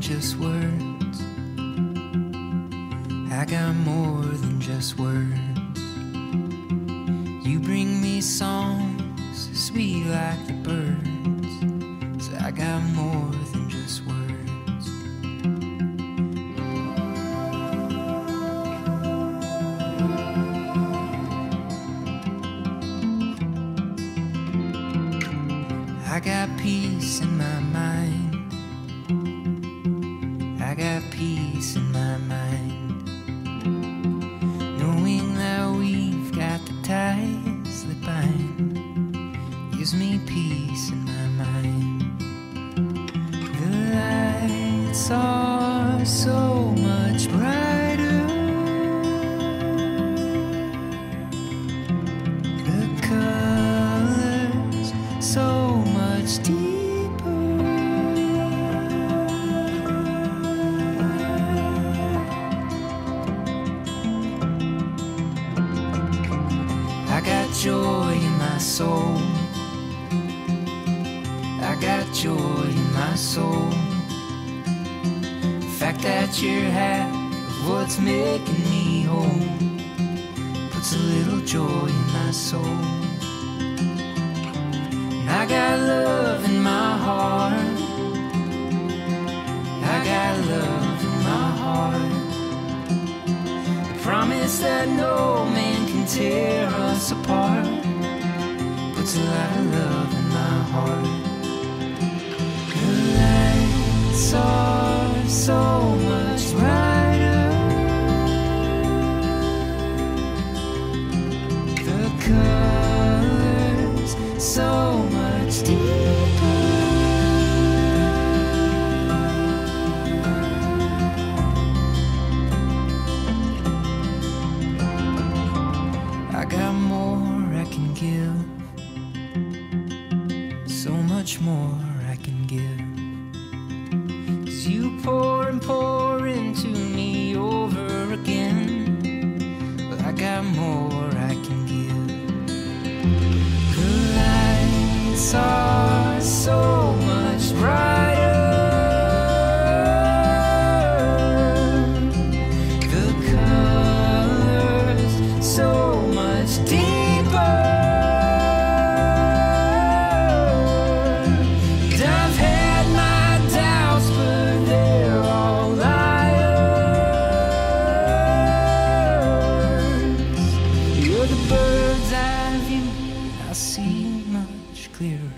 just words. I got more than just words. You bring me songs sweet like the birds. So I got more than just words. I got peace in my mind. Got peace in my mind. Knowing that we've got the ties that bind gives me peace in my mind. The lights are so much brighter. Joy in my soul. I got joy in my soul. The fact that you're half of what's making me whole puts a little joy in my soul. Promise that no man can tear us apart. Puts a lot of love much more I can give. Cause you pour and pour into me over again. Well, I got more I can give. The lights are so much brighter. The colors so much deeper. Clear.